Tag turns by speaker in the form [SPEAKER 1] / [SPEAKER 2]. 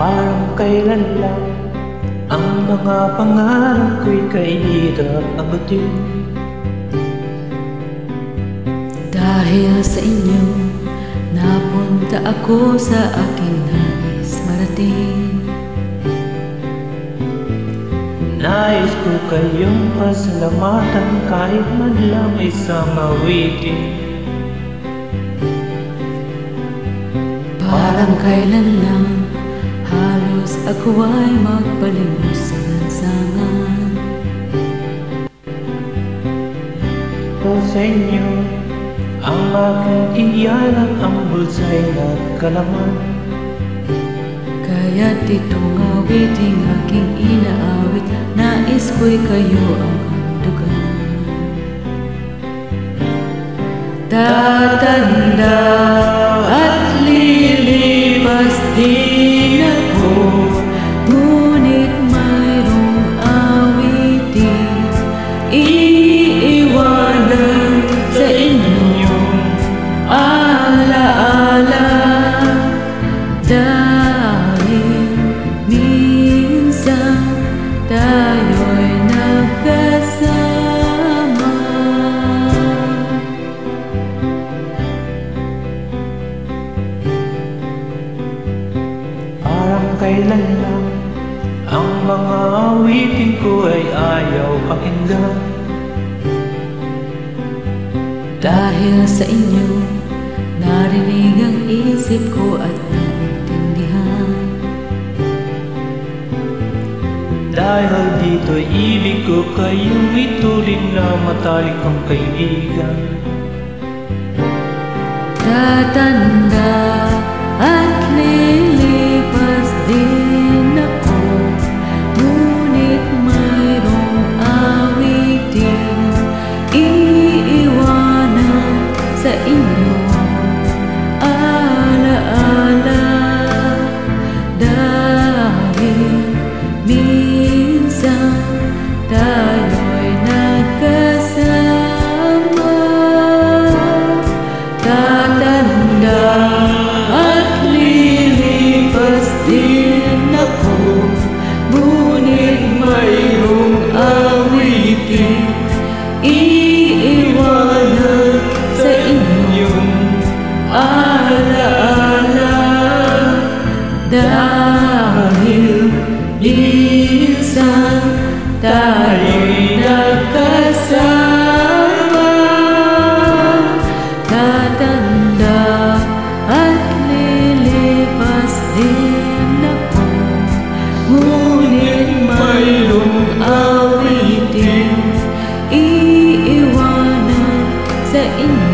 [SPEAKER 1] Parang kailan lang Ang mga pangarap ko'y kahirap abutin.
[SPEAKER 2] Dahil sa inyo Napunta ako sa aking nais marating.
[SPEAKER 1] Nais ko kayong pasalamatan kahit man lang isang awitin
[SPEAKER 2] Parang kailan lang Halos ako ay magpalimos sa lansangan
[SPEAKER 1] sa inyo Ang aking iyalang ang bulsa'y nagkalaman.
[SPEAKER 2] Kaya't itong awiting aking inaawit Nais ko'y kayo ang handugan Tatanda at lilipas din Dahil minsan tayo'y nagkasama.
[SPEAKER 1] Parang kailan lang Ang mga awitin ko ay ayaw pakinggan.
[SPEAKER 2] Dahil sa inyo, narinig ang
[SPEAKER 1] dito ibig ko kayong ituring na matalik kong kaibigan.
[SPEAKER 2] Tatanda sa